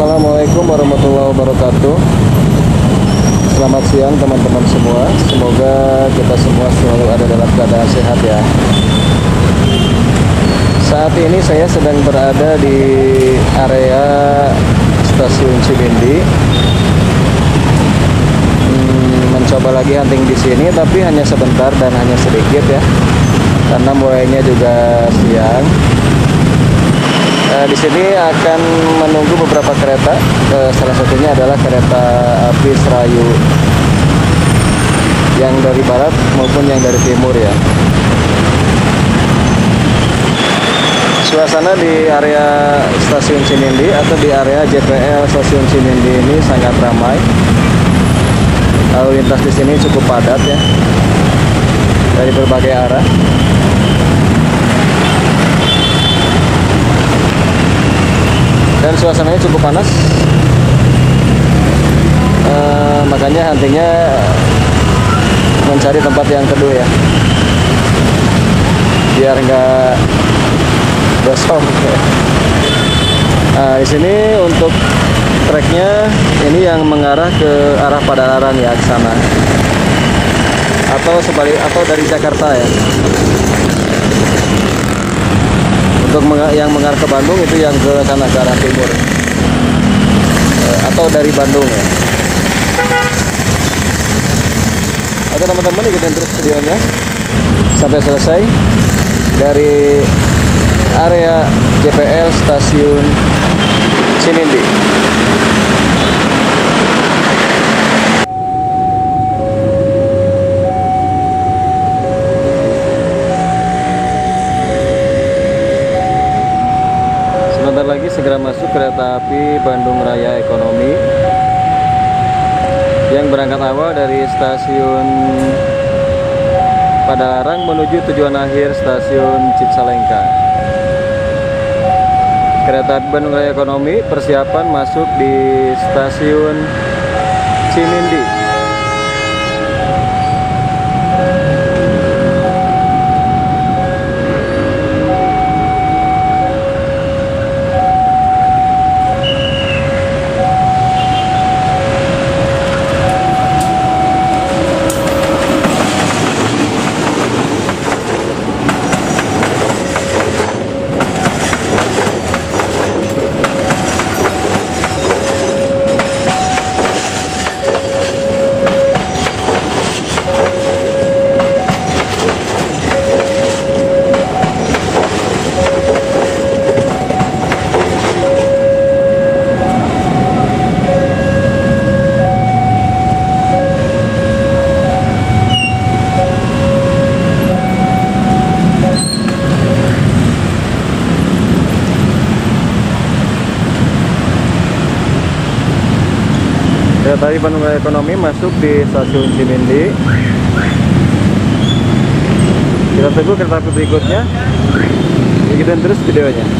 Assalamualaikum warahmatullahi wabarakatuh. Selamat siang teman-teman semua. Semoga kita semua selalu ada dalam keadaan sehat ya. Saat ini saya sedang berada di area stasiun Cibindi hmm, Mencoba lagi hunting di sini tapi hanya sebentar dan hanya sedikit ya. Karena mulainya juga siang Uh, di sini akan menunggu beberapa kereta. Uh, salah satunya adalah kereta api Serayu yang dari barat maupun yang dari timur ya. Suasana di area stasiun Cinindi atau di area JPL stasiun Cinindi ini sangat ramai. Lalu lintas di sini cukup padat ya dari berbagai arah. Dan suasananya cukup panas. Uh, makanya huntingnya mencari tempat yang teduh ya. Biar nggak gosong nah di sini untuk treknya ini yang mengarah ke arah Padalarang ya ke sana. Atau sebalik atau dari Jakarta ya untuk yang mengarah ke Bandung itu yang ke sana ke arah timur. E, atau dari Bandung ya. Oke teman-teman ikutin terus videonya. Sampai selesai. Dari area JPL stasiun Cinindi api Bandung Raya Ekonomi yang berangkat awal dari stasiun Padalarang menuju tujuan akhir stasiun Cicalengka. Kereta api Bandung Raya Ekonomi persiapan masuk di stasiun Cimindi. Api Bandung Raya Ekonomi masuk di stasiun Cimindi. Kita tunggu kereta api berikutnya. Ikutin terus videonya.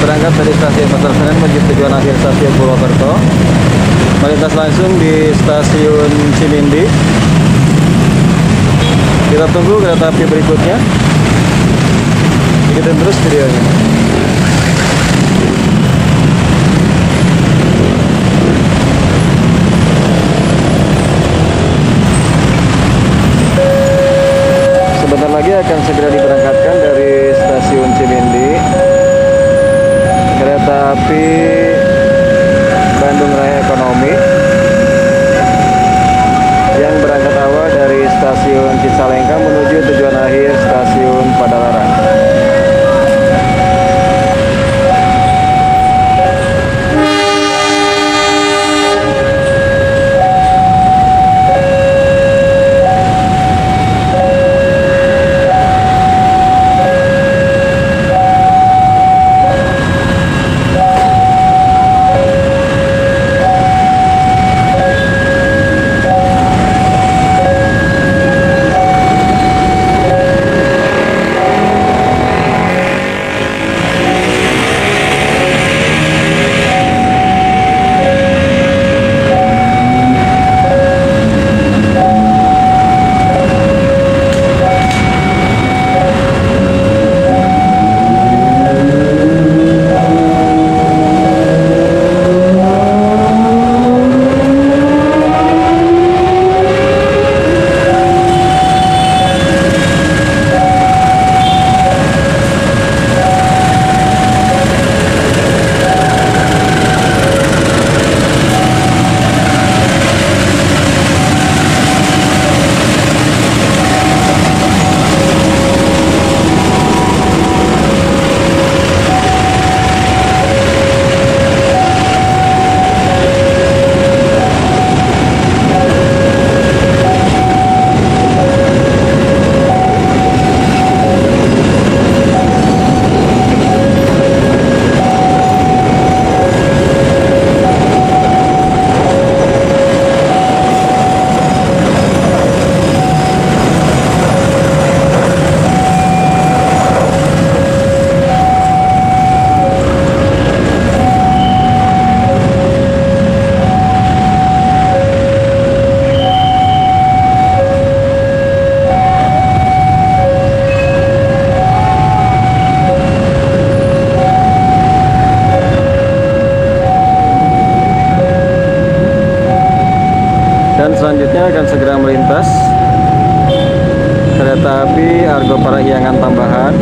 Berangkat dari stasiun Pasar Senen menuju tujuan akhir stasiun Purwokerto. Melintas langsung di stasiun Cimindi. Kita tunggu kereta api berikutnya. Ikutin terus videonya. Sebentar lagi akan segera diberangkatkan api Argo Parahyangan tambahan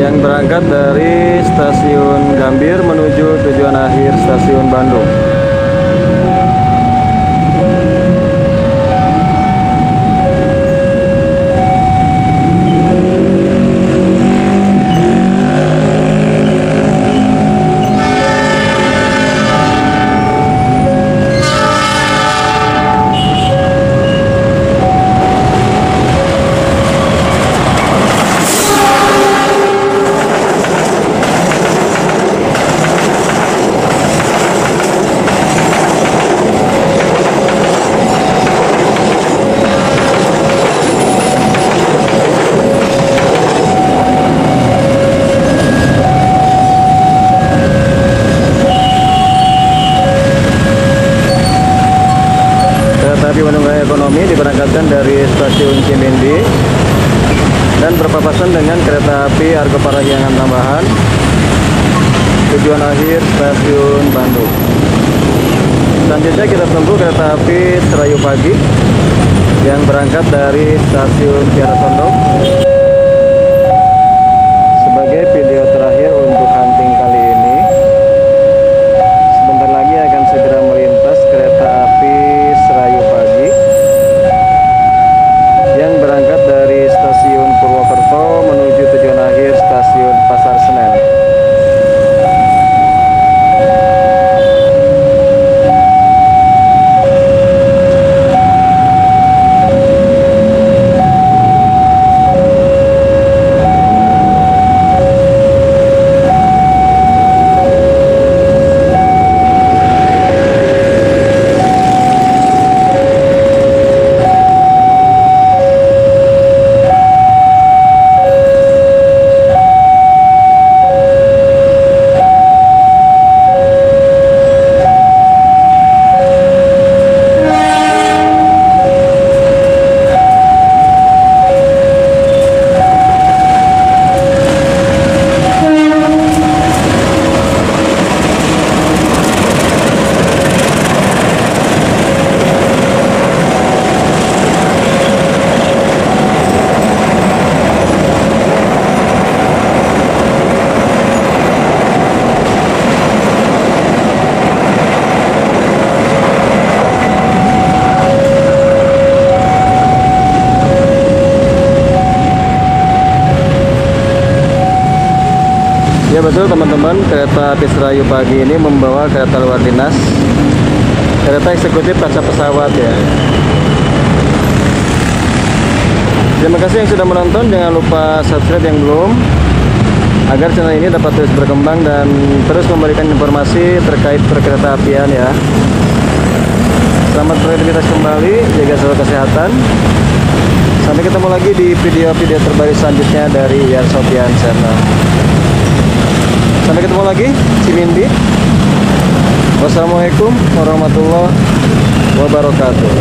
yang berangkat dari stasiun Gambir menuju tujuan akhir stasiun Bandung. Kereta api Bandung Raya Ekonomi diberangkatkan dari stasiun Cimindi dan berpapasan dengan kereta api Argo Parahyangan tambahan tujuan akhir stasiun Bandung. Selanjutnya kita tunggu kereta api Serayu Pagi yang berangkat dari stasiun Kiara Condong. Sebagai video terakhir untuk hunting kali ini, sebentar lagi akan segera melintas kereta api Serayu Pagi yang berangkat dari stasiun Purwokerto menuju tujuan akhir stasiun Pasar Senen. Ya betul teman-teman, kereta api Serayu pagi ini membawa kereta luar dinas, kereta eksekutif kaca pesawat ya. Terima kasih yang sudah menonton, jangan lupa subscribe yang belum, agar channel ini dapat terus berkembang dan terus memberikan informasi terkait perkereta apian ya. Selamat beraktivitas kembali, jaga selalu kesehatan. Sampai ketemu lagi di video-video terbaru selanjutnya dari Yar Sofian Channel. Sampai ketemu lagi, Cimindi. Wassalamualaikum warahmatullahi wabarakatuh.